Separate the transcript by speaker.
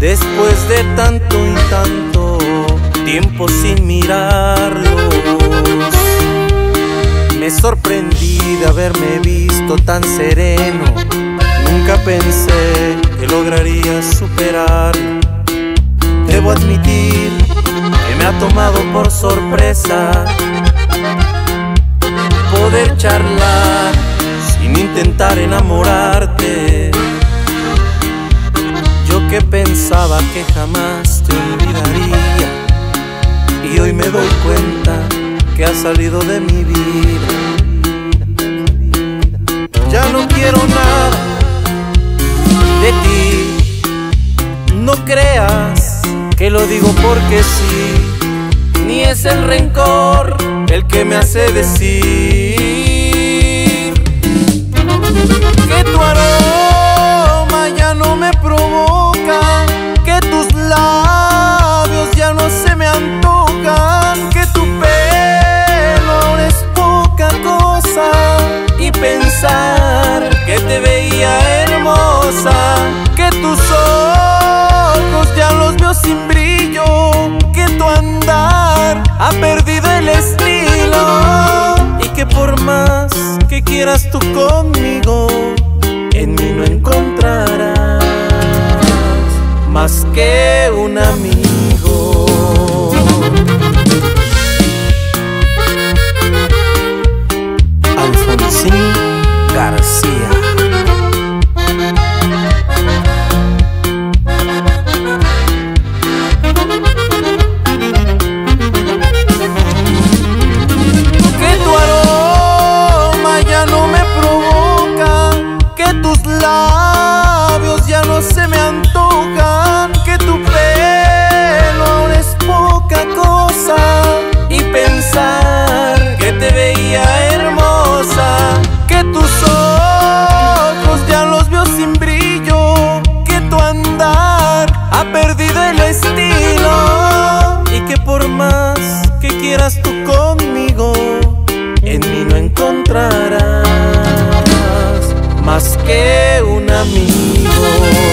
Speaker 1: Después de tanto y tanto tiempo sin mirarlos sorprendí de haberme visto tan sereno Nunca pensé que lograría superarlo Debo admitir que me ha tomado por sorpresa Poder charlar sin intentar enamorarte. Yo que pensaba que jamás te olvidaría y hoy me doy cuenta que has salido de mi vida. Ya no quiero nada de ti, no creas que lo digo porque sí, ni es el rencor el que me hace decir que quieras tú conmigo, en mí no encontrarás más que un amigo. Que quieras tú conmigo, en mí no encontrarás más que un amigo.